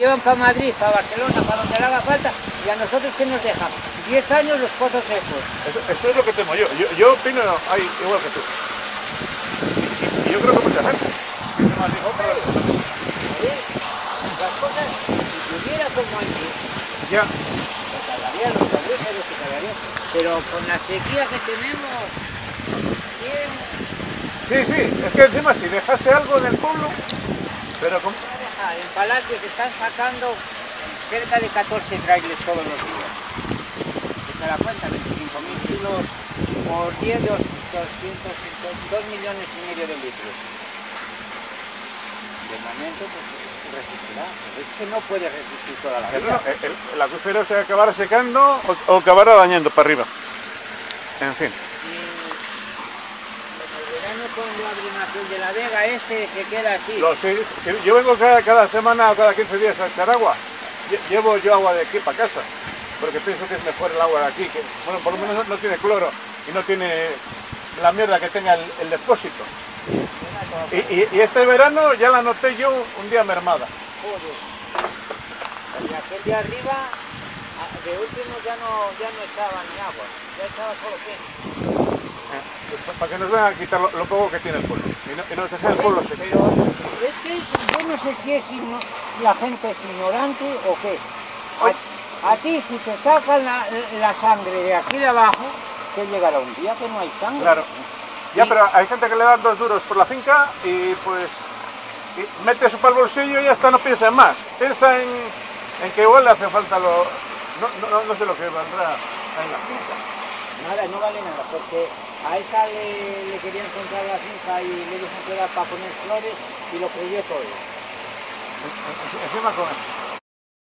Llevan para Madrid, para Barcelona, para donde le haga falta, y a nosotros que nos dejan 10 años los pozos secos. Eso, eso es lo que temo yo. Yo, yo opino ahí, igual que tú. Y, y yo creo que mucha gente. Las cosas, si hubiera como aquí, Ya, se tardarían los abuelos, se. Pero con la sequía que tenemos, bien, sí, sí. Es que encima si dejase algo en el pueblo, pero con... Ah, En Palacio se están sacando cerca de 14 trailers todos los días. Se da cuenta, 25.000 kilos por 10, dos- 200, 2 millones y medio de litros. De momento, pues resistirá. Es que no puede resistir toda la el, vida. el- el acuífero se acabará secando o, o acabará dañando para arriba. En fin. Y en el verano con la drenación de la vega, este se queda así. Lo sé, si yo vengo cada, cada semana o cada 15 días a echar agua. lle- Llevo yo agua de aquí para casa, porque pienso que es mejor el agua de aquí, que bueno, por lo menos no tiene cloro y no tiene la mierda que tenga el, el depósito. Y, y- y este verano ya la noté yo un día mermada. Joder. Y aquel de arriba, a- de último ya no, ya no echaba ni agua, ya echaba solo pienso. eh, Para que nos vengan a quitar lo, lo poco que tiene el pueblo. Y, no, y nos el pueblo seco. Es que yo no sé si es la gente es ignorante o qué. A, a ti si te sacan la, la sangre de aquí de abajo, que llegará un día que no hay sangre. Claro. Ya, pero hay gente que le dan dos duros por la finca y pues y mete para el bolsillo y ya está, no piensa en más. Piensa en, en que igual le hace falta lo... No, no- no, sé lo que vendrá en la finca. Nada, no vale nada, porque a esa le, le querían comprar la finca y le dijeron que era para poner flores y lo creyó todo. En- en- Encima con,